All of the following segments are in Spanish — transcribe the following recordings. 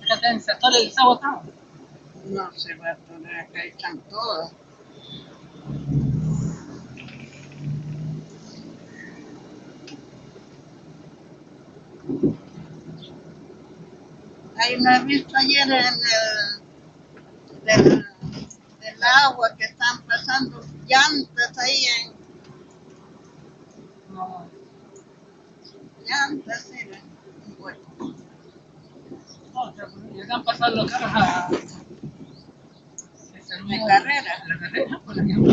Fíjate en sectores sábado acá. No se va a tolerar, acá están todos. Ahí me he visto ayer en el del, del agua que están pasando llantas ahí en No, llantas eran. Llegan a los carros a. carrera. La carrera, por ejemplo.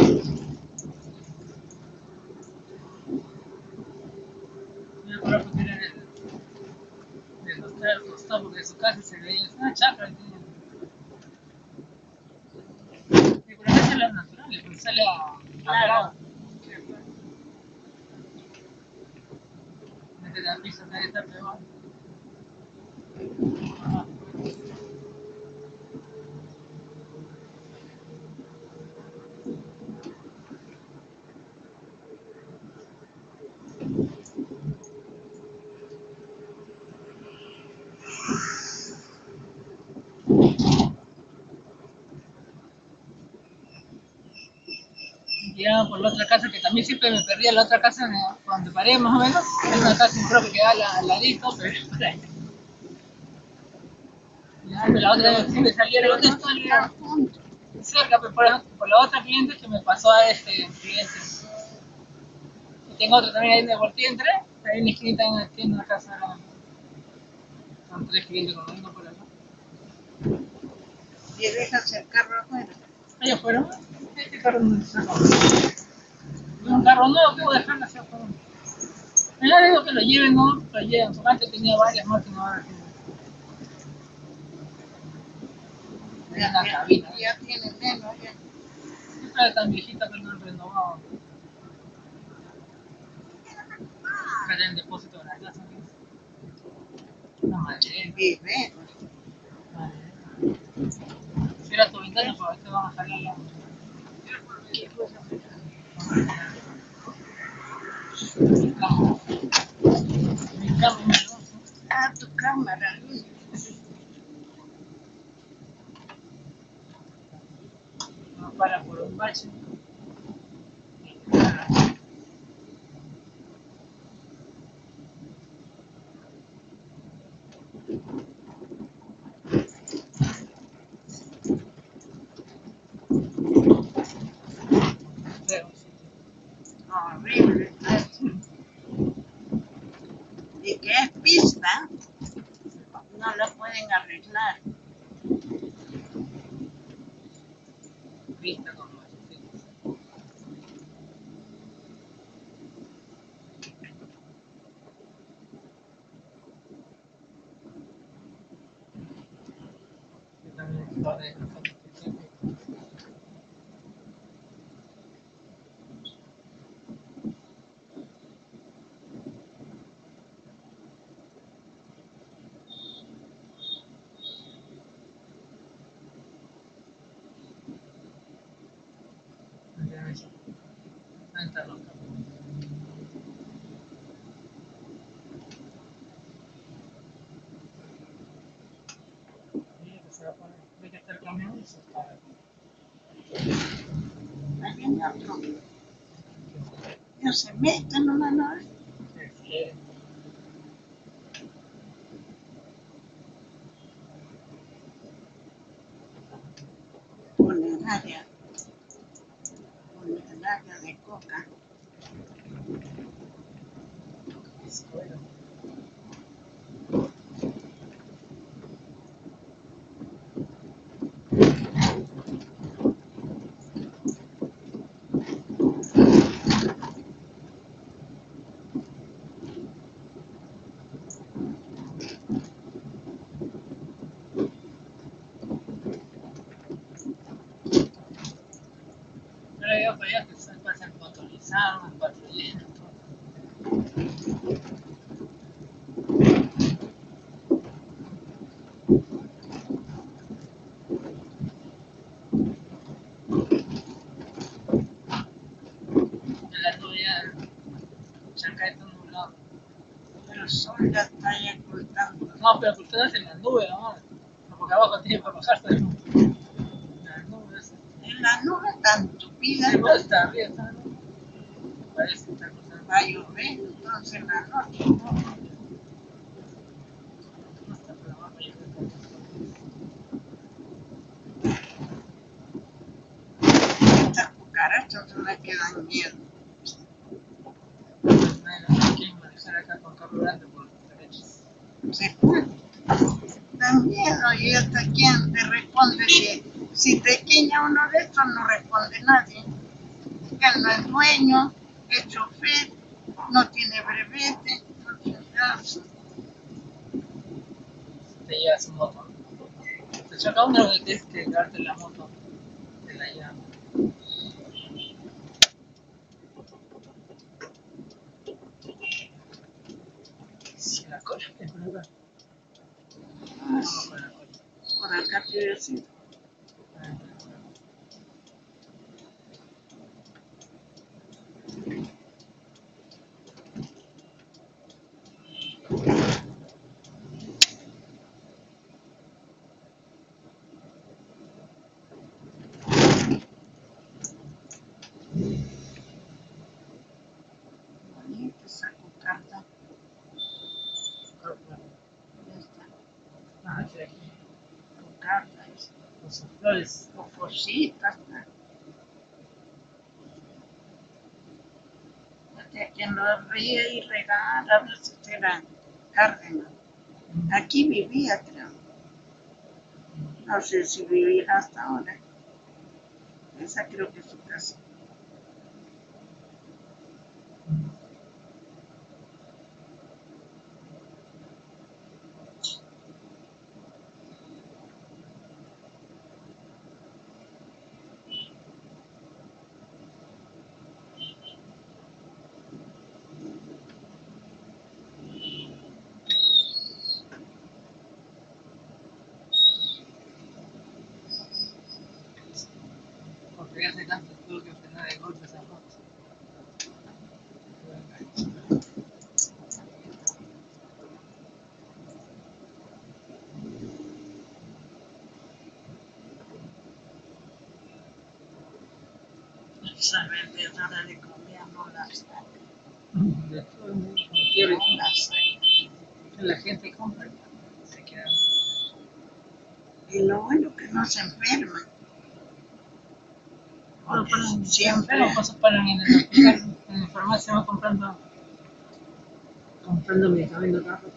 Su casa se veía. Una chacra. Y por a naturales, sale. Por la otra casa que también siempre me perdía la otra casa ¿no? Cuando paré más o menos. Es una casa un que queda al, ladito, pero es de la otra siempre salía la otra historia cerca, pero por, por la otra cliente que me pasó a este cliente. Y tengo otro también ahí en el Portientre, ahí en esquinita en la casa. Son tres clientes conmigo por acá. y dejas el carro afuera. Ellos fueron. Este carro no es un carro nuevo que voy a dejarlo así afuera. Yo le digo que lo lleven, no, lo lleven. Antes tenía varias máquinas, ahora una ya, cabina. ya tiene menos. Ya. Esta es tan viejita que no han renovado. En el depósito de la casa. Vive. madera. Cierra tu ventana porque te van a la. Mi negocio. Ah, tu cámara. No para por un bache. Feo, sí. Horrible. Y que es pista, no lo pueden arreglar. Vista como también estoy de nosotros. Santa loca. Sí, que se va a poner. Ve que está el camión y se para. Ahí viene otro. No se. Se quiere. Funeraria. Ecco qua. Gracias. Pero en todo. En Chancay está nublado. El sol ya está ahí ocultando. No, pero en las nubes, ¿no? Porque abajo tiene para bajarse. En la nube tan tupida Sí, pues, está ¿no? Parece cruzando. va a llover, entonces en la noche no. Que Estas cucarachas se me quedan miedo. Que manejar acá con por derechos. Se puede. Dan miedo y hasta quien te responde que si te queña uno de estos no responde nadie. Él no es dueño, es chofer, no tiene brevete, no tiene nada. Te lleva su moto. Te choca uno que tienes que darte la moto. Te la lleva. Sí, la cola, es por acá. Por acá quiere decir. Bonita esa cucarda. Ya está. Ah, sí, aquí. Cucarda es Con sus flores. cositas. Hasta quien lo ríe y regala, si era Cárdenas. Aquí vivía, creo. No sé si vivía hasta ahora. Esa creo que es su casa. Hace tanto que frenar de golpe esa de comida no la. De gente compra. Se queda. Y lo bueno que no se enferma. Bueno, siempre. Pero cosas paran en el hospital, en la farmacia van comprando, comprando medicamentos rato.